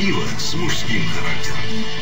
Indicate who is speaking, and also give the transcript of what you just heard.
Speaker 1: Пиво с мужским характером.